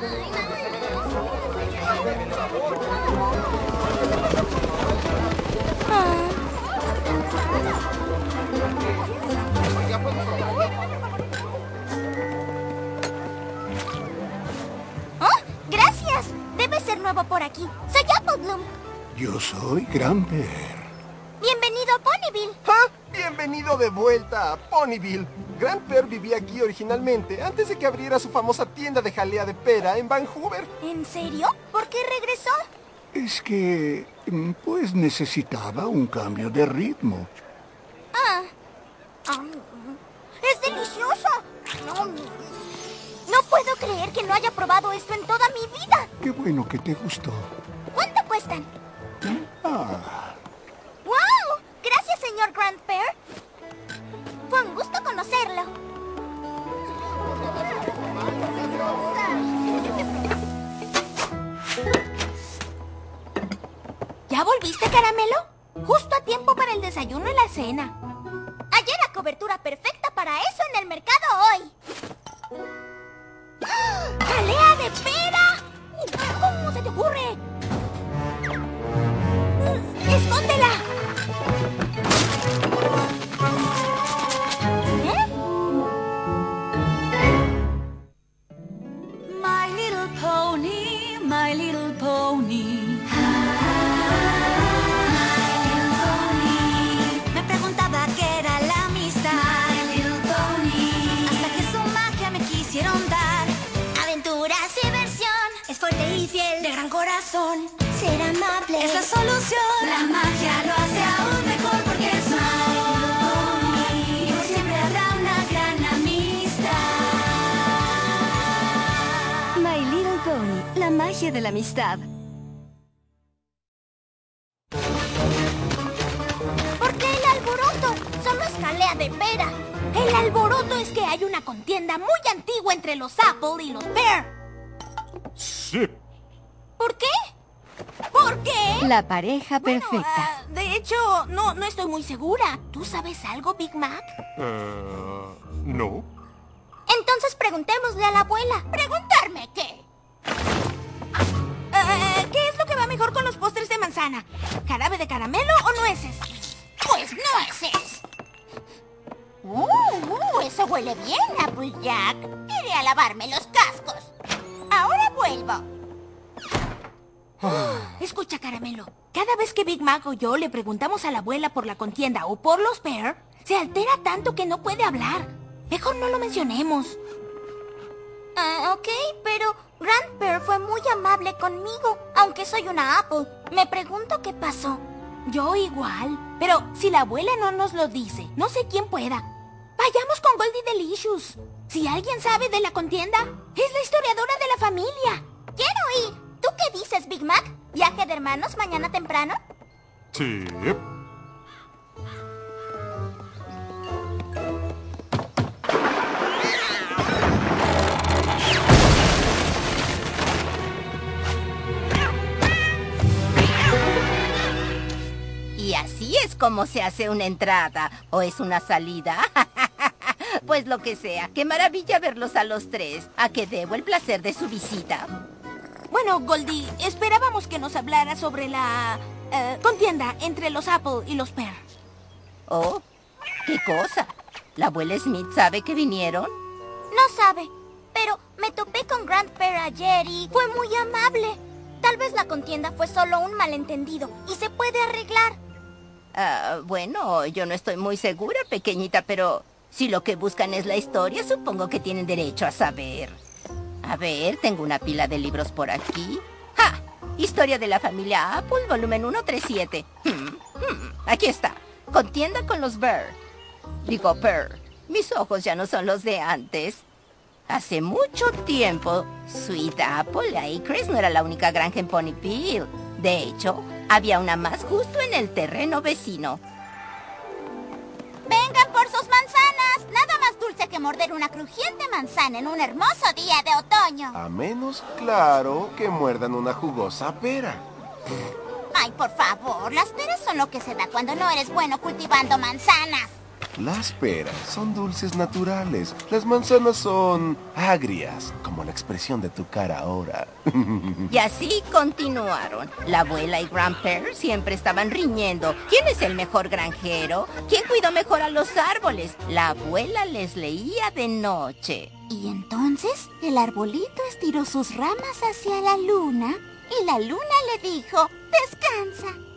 ¡Oh! ¡Gracias! Debe ser nuevo por aquí. Soy Apple Bloom. Yo soy Gramper. Bienvenido a Ponyville. ¡Ah! Bienvenido de vuelta a Ponyville. Grand Per vivía aquí originalmente, antes de que abriera su famosa tienda de jalea de pera en Vancouver. ¿En serio? ¿Por qué regresó? Es que, mm, pues necesitaba un cambio de ritmo. Ah. Ah, ¡Es delicioso! No, no puedo creer que no haya probado esto en toda mi vida. Qué bueno que te gustó. ¿Cuánto cuestan? Ah, Caramelo? Justo a tiempo para el desayuno y la cena. Ayer era cobertura perfecta para eso en el mercado hoy. Amistad. ¿Por qué el alboroto? Solo es jalea de pera. El alboroto es que hay una contienda muy antigua entre los Apple y los Pear. Sí. ¿Por qué? ¿Por qué? La pareja Bueno, perfecta. ah, de hecho, no, no estoy muy segura. ¿Tú sabes algo, Big Mac? Eh, no. Entonces preguntémosle a la abuela. ¿Preguntarme qué? Eh, ¿Qué es lo que va mejor con los postres de manzana? ¿Jarabe de caramelo o nueces? Pues nueces. Uh, uh, eso huele bien, Applejack. Iré a lavarme los cascos. Ahora vuelvo. Escucha, Caramelo. Cada vez que Big Mac o yo le preguntamos a la abuela por la contienda o por los Pear, se altera tanto que no puede hablar. Mejor no lo mencionemos. Ah, ok, pero Grand Pear fue muy amable conmigo, aunque soy una Apple. Me pregunto qué pasó. Yo igual. Pero si la abuela no nos lo dice, no sé quién pueda. Vayamos con Goldie Delicious. Si alguien sabe de la contienda, es la historiadora de la familia. Quiero ir. ¿Tú qué dices, Big Mac? ¿Viaje de hermanos mañana temprano? Sí. Como se hace una entrada. ¿O es una salida? pues lo que sea. Qué maravilla verlos a los tres. ¿A qué debo el placer de su visita? Bueno, Goldie, esperábamos que nos hablara sobre la eh, contienda entre los Apple y los Pear. Oh, ¿qué cosa? ¿La abuela Smith sabe que vinieron? No sabe, pero me topé con Grand Pear ayer y fue muy amable. Tal vez la contienda fue solo un malentendido y se puede arreglar. Ah, bueno, yo no estoy muy segura, pequeñita, pero si lo que buscan es la historia, supongo que tienen derecho a saber. A ver, tengo una pila de libros por aquí. ¡Ja! Historia de la familia Apple, volumen 137. Hmm, hmm, aquí está. Contienda con los Burr. Digo, Burr. Mis ojos ya no son los de antes. Hace mucho tiempo, Sweet Apple Acres no era la única granja en Ponyville. De hecho, había una más justo en el terreno vecino. Vengan por sus manzanas. Nada más dulce que morder una crujiente manzana en un hermoso día de otoño. A menos, claro, que muerdan una jugosa pera. Ay, por favor, las peras son lo que se da cuando no eres bueno cultivando manzanas. Las peras son dulces naturales. Las manzanas son agrias, como la expresión de tu cara ahora. Y así continuaron. La abuela y Grandpa siempre estaban riñendo. ¿Quién es el mejor granjero? ¿Quién cuidó mejor a los árboles? La abuela les leía de noche. Y entonces el arbolito estiró sus ramas hacia la luna y la luna le dijo, descansa.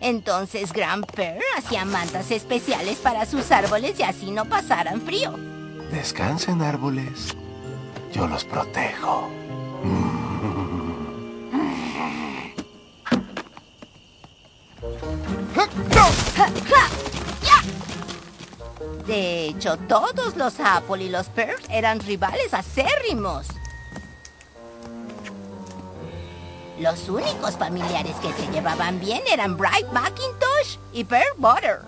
Entonces Grandpa hacía mantas especiales para sus árboles y así no pasaran frío. Descansen, árboles. Yo los protejo. De hecho, todos los Apple y los Pearl eran rivales acérrimos. Los únicos familiares que se llevaban bien eran Bright Macintosh y Pearl Butter.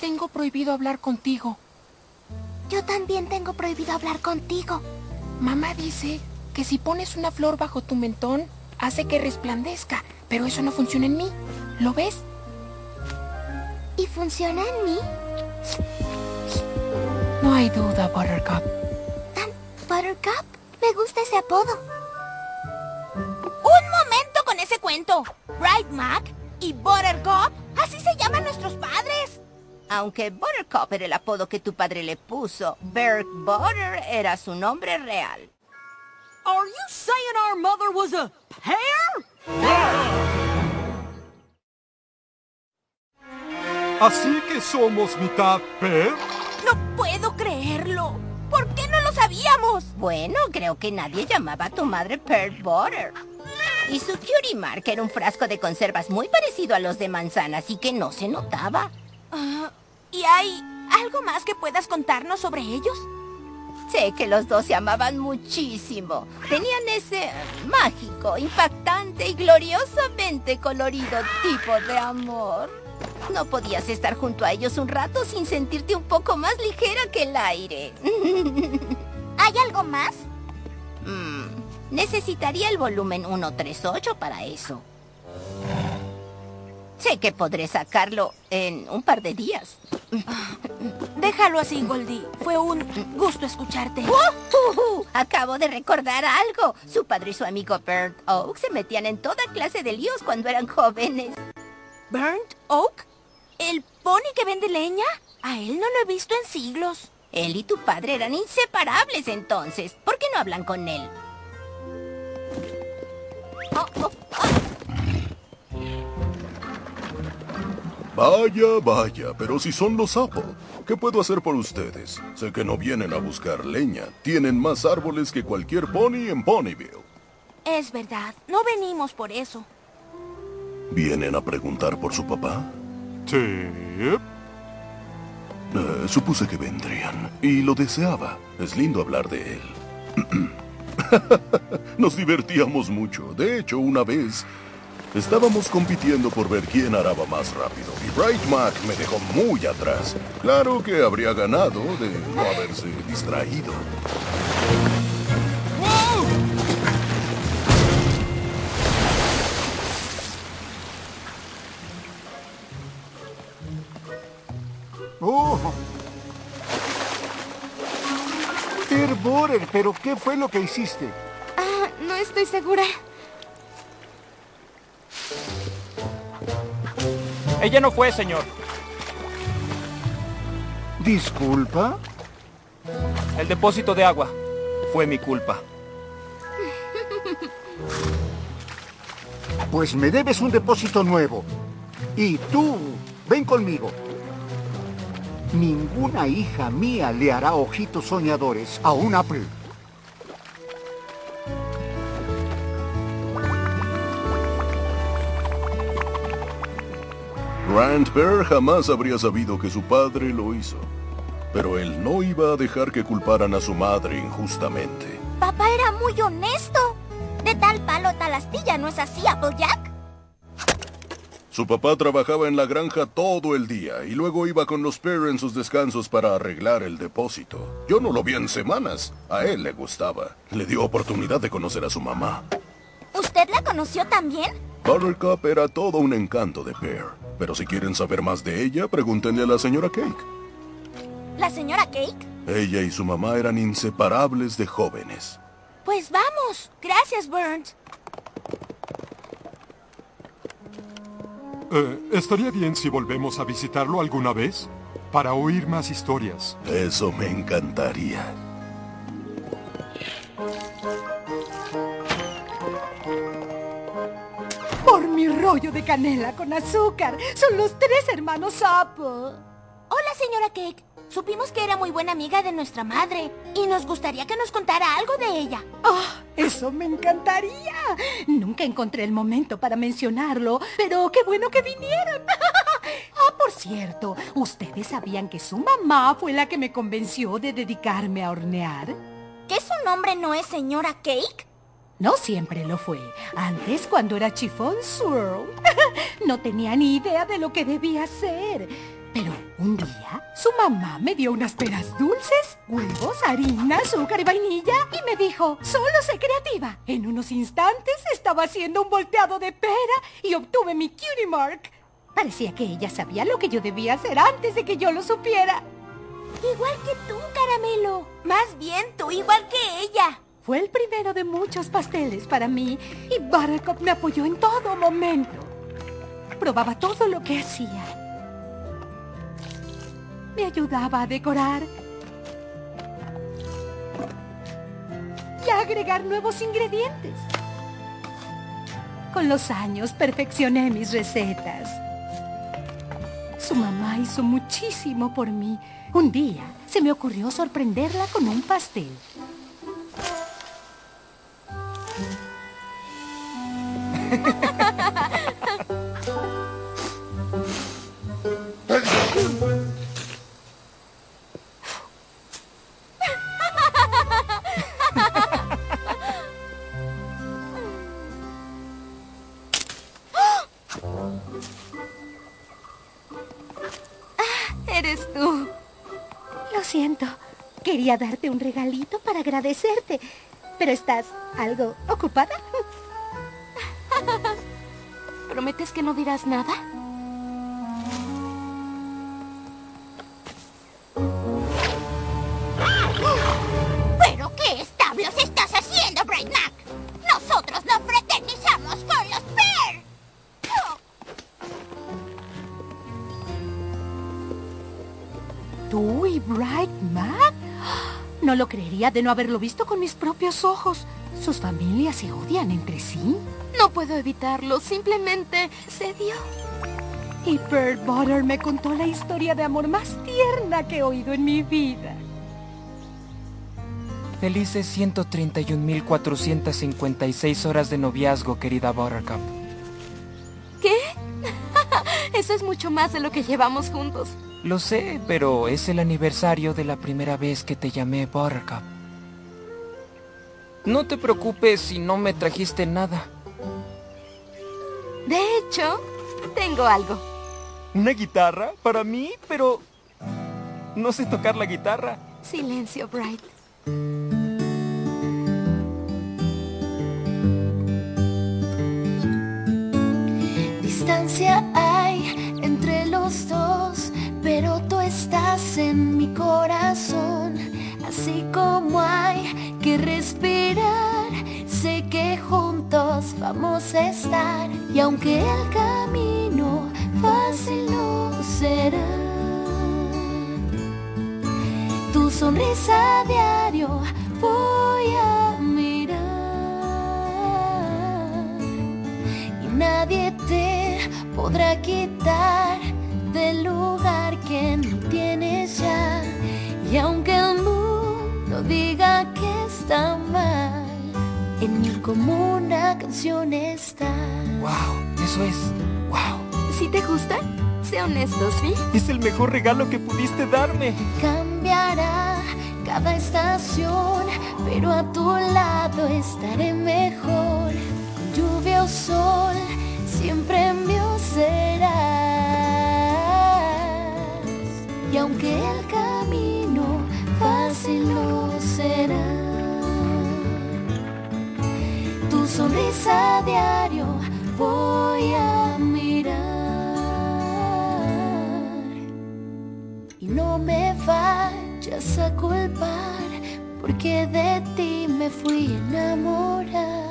Tengo prohibido hablar contigo. Yo también tengo prohibido hablar contigo. Mamá dice que si pones una flor bajo tu mentón, hace que resplandezca, pero eso no funciona en mí. ¿Lo ves? ¿Y funciona en mí? No hay duda, Buttercup. Buttercup, me gusta ese apodo. Un momento con ese cuento. Bright Mac y Buttercup, así se llaman nuestros padres. Aunque Buttercup era el apodo que tu padre le puso, Bert Butter era su nombre real. Are you saying our mother was a pear? Así que somos mitad pear. No puedo creerlo. ¿Por qué no lo sabíamos? Bueno, creo que nadie llamaba a tu madre Pearl Butter. Y su Cutie Mark era un frasco de conservas muy parecido a los de manzana, así que no se notaba. Ah, ¿Y hay algo más que puedas contarnos sobre ellos? Sé que los dos se amaban muchísimo. Tenían ese mágico, impactante y gloriosamente colorido tipo de amor. No podías estar junto a ellos un rato sin sentirte un poco más ligera que el aire. ¿Hay algo más? Mm, necesitaría el volumen 138 para eso. Sé que podré sacarlo en un par de días. Déjalo así, Goldie. Fue un gusto escucharte. ¡Uh! Acabo de recordar algo. Su padre y su amigo Bert Oak se metían en toda clase de líos cuando eran jóvenes. ¿Burnt Oak? ¿El pony que vende leña? A él no lo he visto en siglos. Él y tu padre eran inseparables entonces. ¿Por qué no hablan con él? Oh, oh, oh. Vaya, vaya, pero si son los Apple, ¿qué puedo hacer por ustedes? Sé que no vienen a buscar leña. Tienen más árboles que cualquier pony en Ponyville. Es verdad, no venimos por eso. ¿Vienen a preguntar por su papá? Sí. Eh, supuse que vendrían. Y lo deseaba. Es lindo hablar de él. Nos divertíamos mucho. De hecho, una vez estábamos compitiendo por ver quién araba más rápido. Y Bright Mac me dejó muy atrás. Claro que habría ganado de no haberse distraído. Herborer, ¿pero qué fue lo que hiciste? Ah, no estoy segura. Ella no fue, señor. ¿Disculpa? El depósito de agua fue mi culpa. Pues me debes un depósito nuevo. Y tú, ven conmigo. Ninguna hija mía le hará ojitos soñadores a un Apple. Grant Bear jamás habría sabido que su padre lo hizo. Pero él no iba a dejar que culparan a su madre injustamente. Papá era muy honesto. De tal palo tal astilla, ¿no es así, Applejack? Su papá trabajaba en la granja todo el día y luego iba con los Pear en sus descansos para arreglar el depósito. Yo no lo vi en semanas. A él le gustaba. Le dio oportunidad de conocer a su mamá. ¿Usted la conoció también? Buttercup era todo un encanto de Pear. Pero si quieren saber más de ella, pregúntenle a la señora Cake. ¿La señora Cake? Ella y su mamá eran inseparables de jóvenes. Pues vamos. Gracias, Burns. Eh, ¿Estaría bien si volvemos a visitarlo alguna vez? Para oír más historias. Eso me encantaría. Por mi rollo de canela con azúcar. Son los tres hermanos Apple. Hola, señora Cake. Supimos que era muy buena amiga de nuestra madre y nos gustaría que nos contara algo de ella. ¡Ah! eso me encantaría. Nunca encontré el momento para mencionarlo, pero qué bueno que vinieron. ah, por cierto, ¿ustedes sabían que su mamá fue la que me convenció de dedicarme a hornear? ¿Que su nombre no es señora Cake? No siempre lo fue. Antes, cuando era chifón swirl, no tenía ni idea de lo que debía hacer. Pero un día, su mamá me dio unas peras dulces, huevos, harina, azúcar y vainilla y me dijo, solo sé creativa. En unos instantes estaba haciendo un volteado de pera y obtuve mi cutie mark. Parecía que ella sabía lo que yo debía hacer antes de que yo lo supiera. Igual que tú, caramelo. Más bien tú, igual que ella. Fue el primero de muchos pasteles para mí y Buttercup me apoyó en todo momento. Probaba todo lo que hacía. Me ayudaba a decorar y a agregar nuevos ingredientes. Con los años perfeccioné mis recetas. Su mamá hizo muchísimo por mí. Un día se me ocurrió sorprenderla con un pastel. Quería darte un regalito para agradecerte. Pero estás algo ocupada. ¿Prometes que no dirás nada? De no haberlo visto con mis propios ojos. ¿Sus familias se odian entre sí? No puedo evitarlo, simplemente se dio. Y Bird Butter me contó la historia de amor más tierna que he oído en mi vida. Felices 131.456 horas de noviazgo, querida Buttercup. ¿Qué? Eso es mucho más de lo que llevamos juntos. Lo sé, pero es el aniversario de la primera vez que te llamé Buttercup. No te preocupes si no me trajiste nada. De hecho, tengo algo. ¿Una guitarra? ¿Para mí? Pero... No sé tocar la guitarra. Silencio, Bright. Distancia hay en mi corazón. Así como hay que respirar, sé que juntos vamos a estar. Y aunque el camino fácil no será, tu sonrisa a diario voy a mirar. Y nadie te podrá quitar del lugar que no tienes ya. Y aunque el mundo diga que está mal, en mí como una canción está. ¡Wow! Eso es... ¡Wow! Si te gusta, sé honesto, ¿sí? Es el mejor regalo que pudiste darme. Cambiará cada estación, pero a tu lado estaré mejor. Con lluvia o sol, siempre aunque el camino fácil no será. Tu sonrisa diario voy a mirar y no me vayas a culpar porque de ti me fui a enamorar.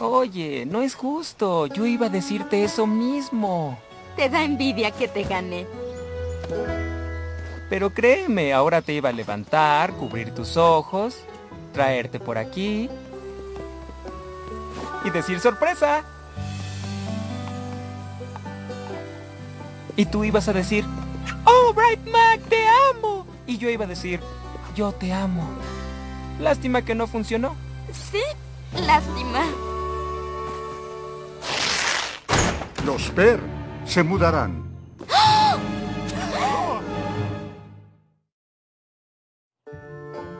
Oye, no es justo. Yo iba a decirte eso mismo. Te da envidia que te gané. Pero créeme, ahora te iba a levantar, cubrir tus ojos, traerte por aquí y decir sorpresa. Y tú ibas a decir, ¡Oh, Bright Mac, te amo! Y yo iba a decir, yo te amo. Lástima que no funcionó. Sí, lástima. Los Per se mudarán.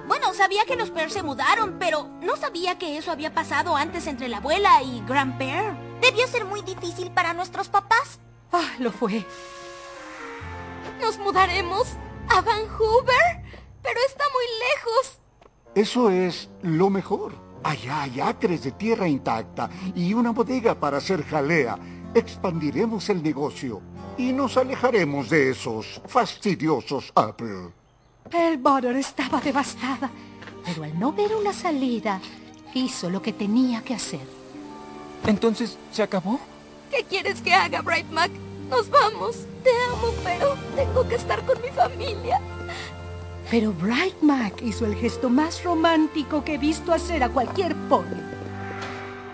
Bueno, sabía que los Pear se mudaron, pero no sabía que eso había pasado antes entre la abuela y Grand Pear. Debió ser muy difícil para nuestros papás. Ah, lo fue. ¿Nos mudaremos a Vancouver? Pero está muy lejos. Eso es lo mejor. Allá hay acres de tierra intacta y una bodega para hacer jalea. Expandiremos el negocio y nos alejaremos de esos fastidiosos Apple. El Butter estaba devastada, pero al no ver una salida, hizo lo que tenía que hacer. Entonces, ¿se acabó? ¿Qué quieres que haga, Bright Mac? Nos vamos. Te amo, pero tengo que estar con mi familia. Pero Bright Mac hizo el gesto más romántico que he visto hacer a cualquier pony.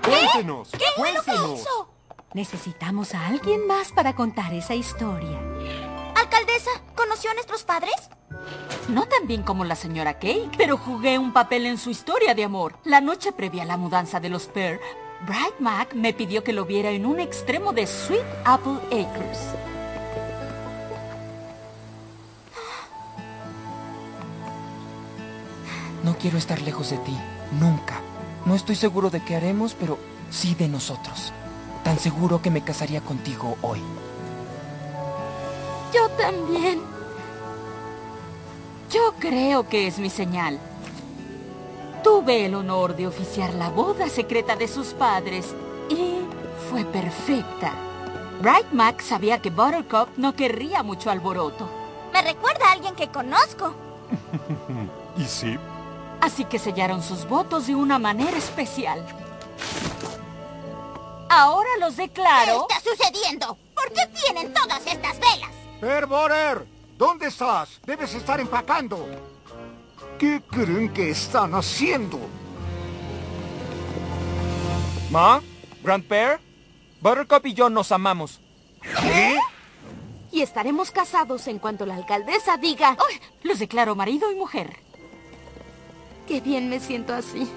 Cuéntenos, ¿Qué fue lo que cuéntenos. hizo? Necesitamos a alguien más para contar esa historia. Alcaldesa, ¿conoció a nuestros padres? No tan bien como la señora Cake, pero jugué un papel en su historia de amor. La noche previa a la mudanza de los Pear, Bright Mac me pidió que lo viera en un extremo de Sweet Apple Acres. No quiero estar lejos de ti, nunca. No estoy seguro de qué haremos, pero sí de nosotros. Tan seguro que me casaría contigo hoy. Yo también. Yo creo que es mi señal. Tuve el honor de oficiar la boda secreta de sus padres y fue perfecta. Bright Mac sabía que Buttercup no querría mucho alboroto. Me recuerda a alguien que conozco. ¿Y sí? Así que sellaron sus votos de una manera especial. Ahora los declaro... ¿Qué está sucediendo? ¿Por qué tienen todas estas velas? Per Borer, ¿dónde estás? Debes estar empacando. ¿Qué creen que están haciendo? Ma, Grand Pear, Buttercup y yo nos amamos. ¿Qué? Y estaremos casados en cuanto la alcaldesa diga... ¡Ay! Los declaro marido y mujer. Qué bien me siento así.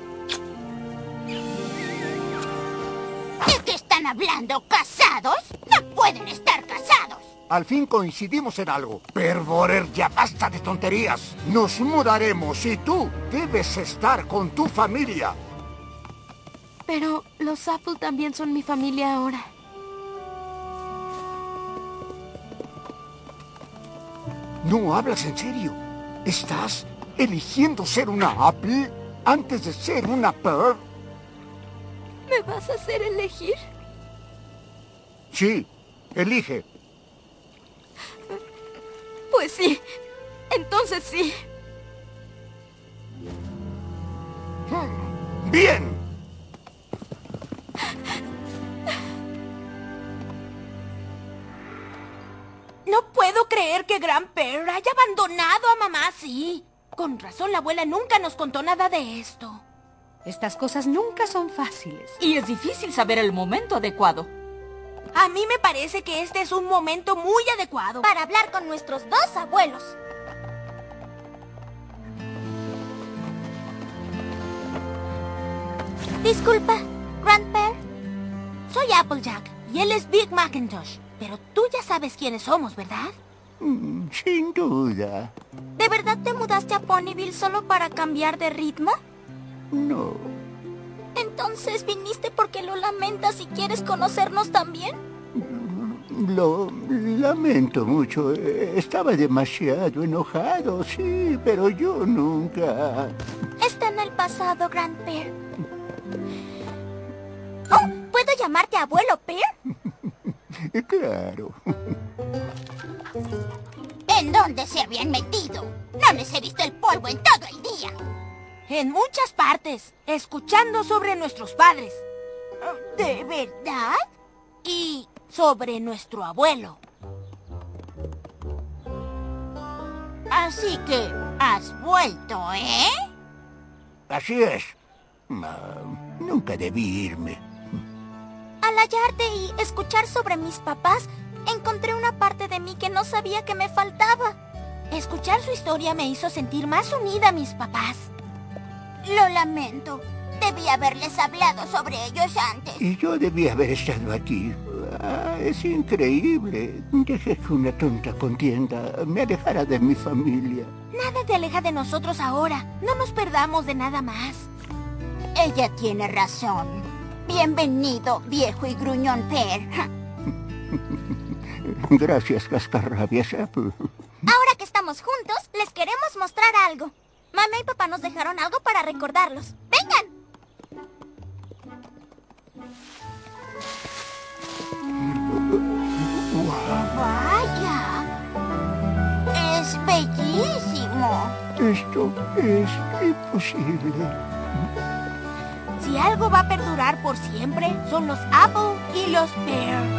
Hablando? ¿Casados? No pueden estar casados. Al fin coincidimos en algo. Per Borer, ya basta de tonterías. Nos mudaremos y tú debes estar con tu familia. Pero los Apple también son mi familia ahora. No hablas en serio. ¿Estás eligiendo ser una Apple antes de ser una Per? ¿Me vas a hacer elegir? Sí, elige. Pues sí. Entonces sí. Bien. No puedo creer que Grand Pear haya abandonado a mamá así. Con razón, la abuela nunca nos contó nada de esto. Estas cosas nunca son fáciles. Y es difícil saber el momento adecuado. A mí me parece que este es un momento muy adecuado. Para hablar con nuestros dos abuelos. Disculpa, Grandpa. Soy Applejack y él es Big Macintosh. Pero tú ya sabes quiénes somos, ¿verdad? Mm, Sin duda. ¿De verdad te mudaste a Ponyville solo para cambiar de ritmo? No. Entonces viniste porque lo lamentas y quieres conocernos también. Lo lamento mucho. Estaba demasiado enojado, sí, pero yo nunca... Está en el pasado, Grand Pear. Oh, ¿puedo llamarte abuelo Pear? Claro. ¿En dónde se habían metido? No les he visto el polvo en todo el día. En muchas partes, escuchando sobre nuestros padres. ¿De verdad? Y sobre nuestro abuelo. Así que has vuelto, ¿eh? Así es. Ah, nunca debí irme. Al hallarte y escuchar sobre mis papás, encontré una parte de mí que no sabía que me faltaba. Escuchar su historia me hizo sentir más unida a mis papás. Lo lamento. Debí haberles hablado sobre ellos antes. Y yo debí haber estado aquí. Ah, es increíble. Dejé que una tonta contienda me alejara de mi familia. Nada te aleja de nosotros ahora. No nos perdamos de nada más. Ella tiene razón. Bienvenido, viejo y gruñón Per. Gracias, cascarrabias. Ahora que estamos juntos, les queremos mostrar algo. Mamá y papá nos dejaron algo para recordarlos. ¡Vengan! ¡Vaya! Es bellísimo. Esto es imposible. Si algo va a perdurar por siempre, son los Apple y los Pear.